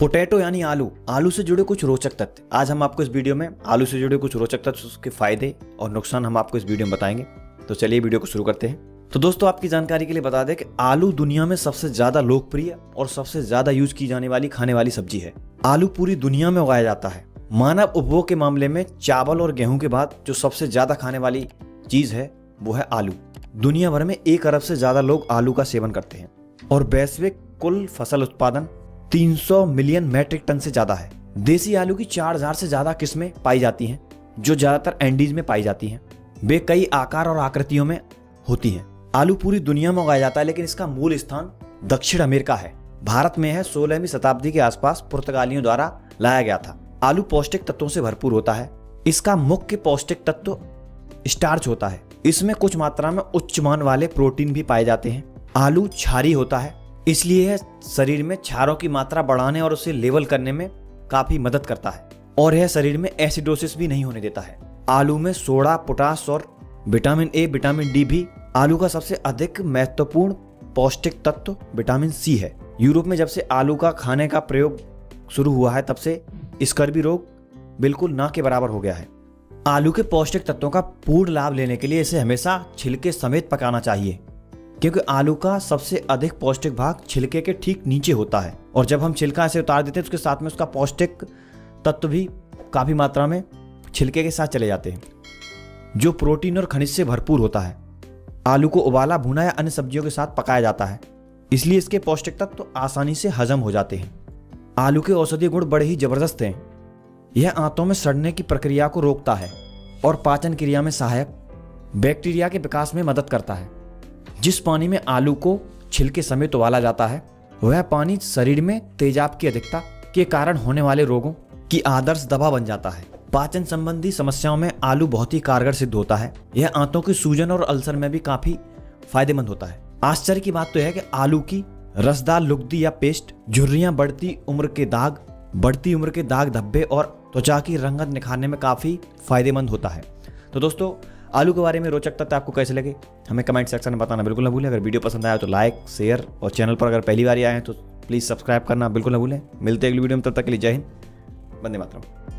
Potato यानी आलू। आलू से जुड़े कुछ रोचक तथ्य। आज हम आपको इस वीडियो में आलू से जुड़े कुछ रोचक तथ्य उसके फ़ायदे और नुकसान हम आपको इस वीडियो में बताएँगे। तो चलिए वीडियो को शुरू करते हैं। तो दोस्तों, आपकी जानकारी के लिए बता दें कि आलू दुनिया में सबसे ज़्यादा लोकप्रिय और सबसे ज़्यादा यूज़ की जाने वाली, खाने वाली सब्ज़ी है। आलू पूरी दुनिया में उगाया जाता है। मानव उपभोग के मामले में चावल और गेहूँ के बाद जो सबसे ज़्यादा खाने वाली चीज़ है, वो है आलू। दुनिया भर में एक अरब से ज़्यादा लोग आलू का सेवन करते हैं और वैश्विक कुल फ़सल उत्पादन 300 मिलियन मैट्रिक टन से ज़्यादा है। देसी आलू की 4000 से ज़्यादा किस्में पाई जाती हैं, जो ज़्यादातर एंडीज में पाई जाती हैं। वे कई आकार और आकृतियों में होती हैं। आलू पूरी दुनिया में उगाया जाता है, लेकिन इसका मूल स्थान दक्षिण अमेरिका है। भारत में है सोलहवीं शताब्दी के आसपास पुर्तगालियों द्वारा लाया गया था। आलू पौष्टिक तत्वों से भरपूर होता है। इसका मुख्य पौष्टिक तत्व स्टार्च होता है। इसमें कुछ मात्रा में उच्च मान वाले प्रोटीन भी पाए जाते हैं। आलू छारी होता है। इसलिए यह शरीर में क्षारों की मात्रा बढ़ाने और उसे लेवल करने में काफ़ी मदद करता है। और यह शरीर में एसिडोसिस भी नहीं होने देता है। आलू में सोडा, पोटास और विटामिन ए विटामिन डी भी आलू का सबसे अधिक महत्वपूर्ण पौष्टिक तत्व विटामिन सी है। यूरोप में जब से आलू का खाने का प्रयोग शुरू हुआ है, तब से स्कर्बी रोग बिल्कुल ना के बराबर हो गया है। आलू के पौष्टिक तत्वों का पूर्ण लाभ लेने के लिए इसे हमेशा छिलके समेत पकाना चाहिए। क्योंकि आलू का सबसे अधिक पौष्टिक भाग छिलके के ठीक नीचे होता है। और जब हम छिलका ऐसे उतार देते हैं उसके साथ में उसका पौष्टिक तत्व भी काफ़ी मात्रा में छिलके के साथ चले जाते हैं, जो प्रोटीन और खनिज से भरपूर होता है। आलू को उबाला, भुना या अन्य सब्जियों के साथ पकाया जाता है। इसलिए इसके पौष्टिक तत्व तो आसानी से हजम हो जाते हैं। आलू के औषधीय गुण बड़े ही ज़बरदस्त हैं। यह आंतों में सड़ने की प्रक्रिया को रोकता है और पाचन क्रिया में सहायक बैक्टीरिया के विकास में मदद करता है। जिस पानी में आलू को छिलके समेत उबाला जाता है, वह पानी शरीर में तेजाब की अधिकता के कारण होने वाले रोगों की आदर्श दवा बन जाता है। पाचन संबंधी समस्याओं में आलू बहुत ही कारगर सिद्ध होता है। यह आंतों की सूजन और अल्सर में भी काफ़ी फ़ायदेमंद होता है। आश्चर्य की बात तो है कि आलू की रसदार लुगदी या पेस्ट झुर्रियाँ बढ़ती उम्र के दाग, बढ़ती उम्र के दाग धब्बे और त्वचा की रंगत निखारने में काफ़ी फ़ायदेमंद होता है। तो दोस्तों आलू के बारे में रोचक तथ्य आपको कैसे लगे? हमें कमेंट सेक्शन में बताना बिल्कुल ना भूलें। अगर वीडियो पसंद आया तो लाइक शेयर और चैनल पर अगर पहली बार आए हैं तो प्लीज़ सब्सक्राइब करना बिल्कुल ना भूलें। मिलते हैं अगली वीडियो में, तब तक के लिए जय हिंद। बंदे मातरम।